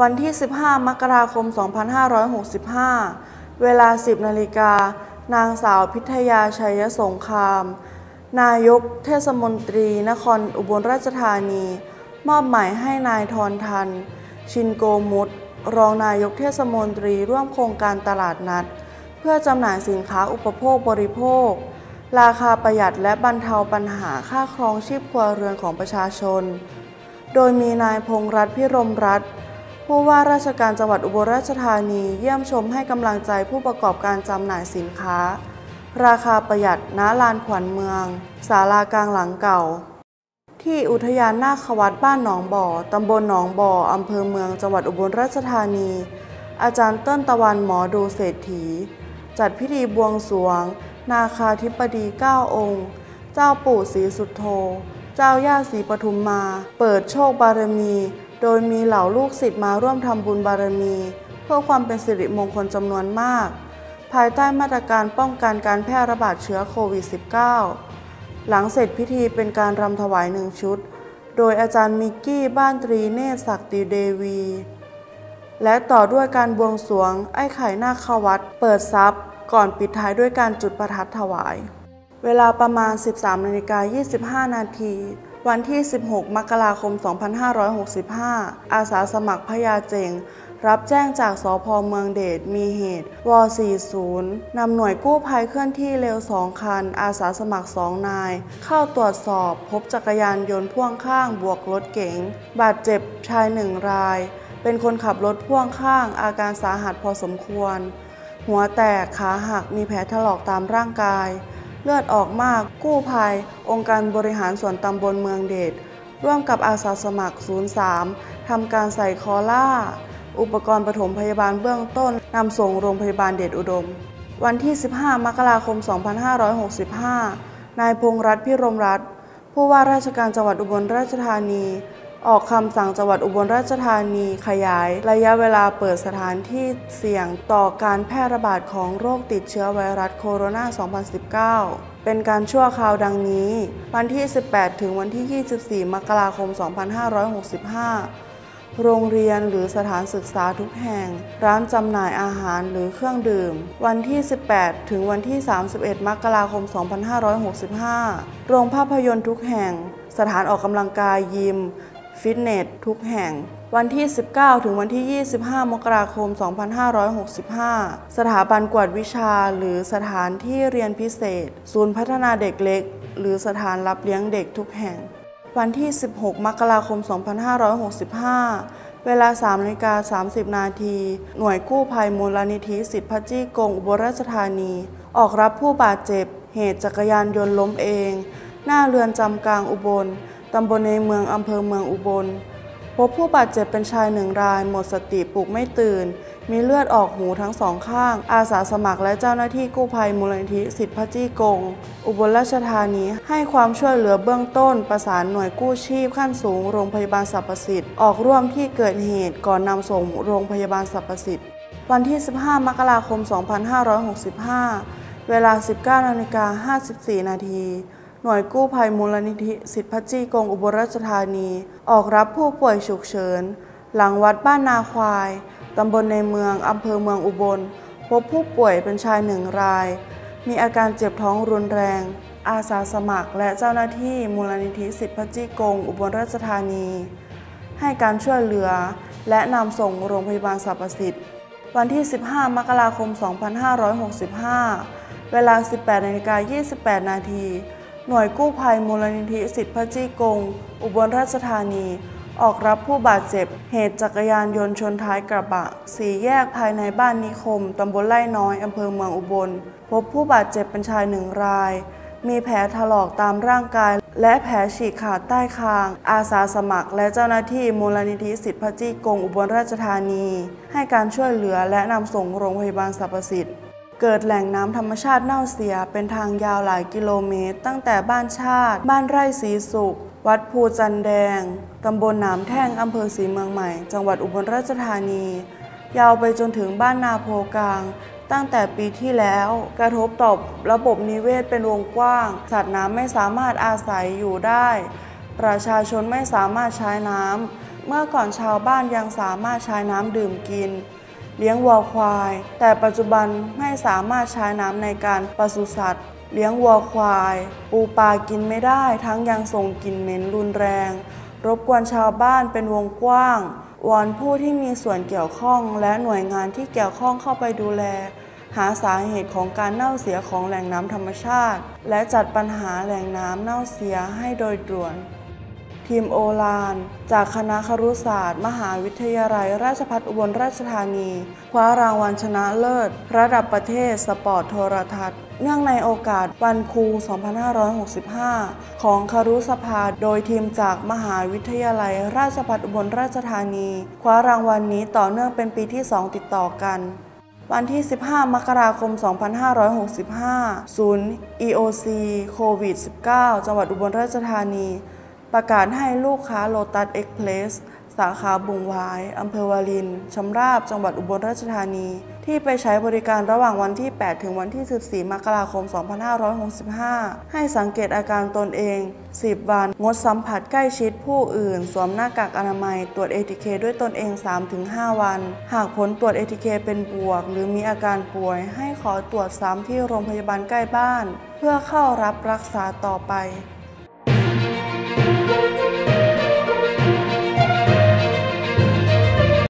วันที่ 15 มกราคม 2565 เวลา 10 นาฬิกา นางสาวพิทยาชัยสงคราม นายกเทศมนตรี นครอุบลราชธานี มอบหมายให้นายทรทัน ชินโกมุตรองนายกเทศมนตรีร่วมโครงการตลาดนัด เพื่อจำหน่ายสินค้าอุปโภคบริโภค ราคาประหยัดและบรรเทาปัญหาค่าครองชีพครัวเรือนของประชาชน โดยมีนายพงษ์รัตน์พิรมรัตน์ ผู้ว่าราชการจังหวัดอุบลราชธานีเยี่ยมชมให้กำลังใจผู้ประกอบการจำหน่ายสินค้า ราคาประหยัดณลานขวัญเมือง ศาลากลางหลังเก่า ที่อุทยานนาควัดบ้านหนองบ่อตำบลหนองบ่ออำเภอเมืองจังหวัดอุบลราชธานี อาจารย์เติ้ลตะวันหมอดูเศรษฐี จัดพิธีบวงสรวง นาคาธิปดีเก้าองค์ เจ้าปู่ศรีสุโธเจ้าย่าศรีปทุมมา เปิดโชคบารมี โดยมีเหล่าลูกศิษย์มาร่วมทำบุญบารมี เพื่อความเป็นสิริมงคลจำนวนมาก ภายใต้มาตรการป้องกันการแพร่ระบาดเชื้อโควิด -19 หลังเสร็จพิธีเป็นการรำถวายหนึ่งชุด โดยอาจารย์มิกกี้บ้านตรีเนศศักดิเดวี และต่อด้วยการบวงสรวง ไอ้ไข่นาควัดเปิดทรัพย์ ก่อนปิดท้ายด้วยการจุดประทัดถวาย เวลาประมาณ 13นาฬิกา25 นาที วันที่ 16 มกราคม 2565 อาสาสมัครพญาเจง รับแจ้งจากสพเมืองเดชมีเหตุว40นำหน่วยกู้ภัยเคลื่อนที่เร็ว 2 คัน อาสาสมัคร 2 นาย เข้าตรวจสอบพบจักรยานยนต์พ่วงข้างบวกรถเก๋ง บาดเจ็บชายหนึ่งราย เป็นคนขับรถพ่วงข้างอาการสาหัสพอสมควร หัวแตกขาหักมีแผลถลอกตามร่างกาย เลือดออกมาก กู้ภัย องค์การบริหารส่วนตำบลเมืองเดช ร่วมกับอาสาสมัคร 03 ทำการใส่คอล่า อุปกรณ์ปฐมพยาบาลเบื้องต้นนำส่งโรงพยาบาลเดชอุดม วันที่ 15 มกราคม 2565 นายพงรัตน์พิรมรัตน์ผู้ว่าราชการจังหวัดอุบลราชธานี ออกคำสั่งจังหวัดอุบลราชธานีขยาย ระยะเวลาเปิดสถานที่เสี่ยงต่อการแพร่ระบาดของโรคติดเชื้อไวรัสโคโรนา 2019 เป็นการชั่วคราวดังนี้ วันที่ 18 ถึงวันที่ 24 มกราคม 2565 โรงเรียนหรือสถานศึกษาทุกแห่ง ร้านจำหน่ายอาหารหรือเครื่องดื่ม วันที่ 18 ถึงวันที่ 31 มกราคม 2565 โรงภาพยนตร์ทุกแห่ง สถานออกกำลังกายยิม ฟิตเนสทุกแห่ง วันที่ 19 ถึงวันที่ 25 มกราคม 2565 สถาบันกวดวิชาหรือสถานที่เรียนพิเศษ ศูนย์พัฒนาเด็กเล็ก หรือสถานรับเลี้ยงเด็กทุกแห่ง วันที่ 16 มกราคม 2565 เวลา3นาฬิกา30 นาที หน่วยกู้ภัยมูลนิธิสิทธิพัจี้กงอุบลราชธานี ออกรับผู้บาดเจ็บ เหตุจักรยานยนต์ล้มเอง หน้าเรือนจำกลางอุบล ตำบลในเมืองอำเภอเมืองอุบล พบผู้บาดเจ็บเป็นชายหนึ่งราย หมดสติปลุกไม่ตื่น มีเลือดออกหูทั้งสองข้าง อาสาสมัครและเจ้าหน้าที่กู้ภัยมูลนิธิสิทธิพัจี้กง อุบลราชธานีให้ความช่วยเหลือเบื้องต้น ประสานหน่วยกู้ชีพขั้นสูงโรงพยาบาลสรรพสิทธิ์ออกร่วมที่เกิดเหตุก่อนนำส่งโรงพยาบาลสรรพสิทธิ์วันที่ 15 มกราคม 2565 เวลา 19นาฬิกา54 นาที หน่วยกู้ภัยมูลนิธิสิทธิพัจีกงอุบลราชธานี ออกรับผู้ป่วยฉุกเฉิน หลังวัดบ้านนาควาย ตำบลในเมือง อำเภอเมืองอุบล พบผู้ป่วยเป็นชายหนึ่งราย มีอาการเจ็บท้องรุนแรง อาสาสมัครและเจ้าหน้าที่มูลนิธิสิทธิพัจีกงอุบลราชธานี ให้การช่วยเหลือ และนำส่งโรงพยาบาลสรรพสิทธิ์วันที่ 15 มกราคม 2565 เวลา 18นาฬิกา28 นาที หน่วยกู้ภัยมูลนิธิสิทธิพัจี้กง อุบลราชธานี ออกรับผู้บาดเจ็บ เหตุจักรยานยนต์ชนท้ายกระบะ สี่แยกภายในบ้านนิคม ตำบลไร่น้อย อำเภอเมืองอุบล พบผู้บาดเจ็บเป็นชายหนึ่งราย มีแผลถลอกตามร่างกาย และแผลฉีกขาดใต้คาง อาสาสมัคร และเจ้าหน้าที่มูลนิธิสิทธิพัจี้กง อุบลราชธานี ให้การช่วยเหลือและนำส่งโรงพยาบาลสรรพสิทธิ์ เกิดแหล่งน้ำธรรมชาติเน่าเสียเป็นทางยาวหลายกิโลเมตร ตั้งแต่บ้านชาติ บ้านไร่สีสุข วัดภูจันแดง ตำบลหนามแท่งอำเภอศรีเมืองใหม่ จังหวัดอุบลราชธานี ยาวไปจนถึงบ้านนาโพกลาง ตั้งแต่ปีที่แล้ว กระทบต่อระบบนิเวศเป็นวงกว้าง สัตว์น้ำไม่สามารถอาศัยอยู่ได้ ประชาชนไม่สามารถใช้น้ำเมื่อก่อนชาวบ้านยังสามารถใช้น้ำดื่มกิน เลี้ยงวัวควาย แต่ปัจจุบันไม่สามารถใช้น้ำในการปศุสัตว์ เลี้ยงวัวควาย ปูปลากินไม่ได้ทั้งยังส่งกลิ่นเหม็นรุนแรง รบกวนชาวบ้านเป็นวงกว้างวอนผู้ที่มีส่วนเกี่ยวข้องและหน่วยงานที่เกี่ยวข้องเข้าไปดูแล หาสาเหตุของการเน่าเสียของแหล่งน้ำธรรมชาติ และขจัดปัญหาแหล่งน้ำเน่าเสียให้โดยด่วน ทีมโอลาน จากคณะครุศาสตร์ มหาวิทยาลัย ราชภัฏอุบลราชธานี คว้ารางวัลชนะเลิศ ระดับประเทศสปอร์ตโทรทัศน์ เนื่องในโอกาสวันครู 2565 ของคุรุสภา โดยทีมจากมหาวิทยาลัย ราชภัฏอุบลราชธานี คว้ารางวัลนี้ต่อเนื่องเป็นปีที่ 2 ติดต่อกันวันที่ 15 มกราคม 2565 ศูนย์ EOC โควิด -19 จังหวัดอุบลราชธานี ประกาศให้ลูกค้าโลตัสเอ็กซ์เพรสสาขาบุ่งหวายอำเภอวารินชำราบ จังหวัดอุบลราชธานี ที่ไปใช้บริการระหว่างวันที่ 8 ถึงวันที่ 14 มกราคม 2565 ให้สังเกตอาการตนเอง 10 วัน งดสัมผัสใกล้ชิดผู้อื่น สวมหน้ากากอนามัย ตรวจ ATK ด้วยตนเอง 3-5 วัน หากผลตรวจ ATK เป็นบวก หรือมีอาการป่วย ให้ขอตรวจซ้ำที่โรงพยาบาลใกล้บ้าน เพื่อเข้ารับรักษาต่อไป Thank you.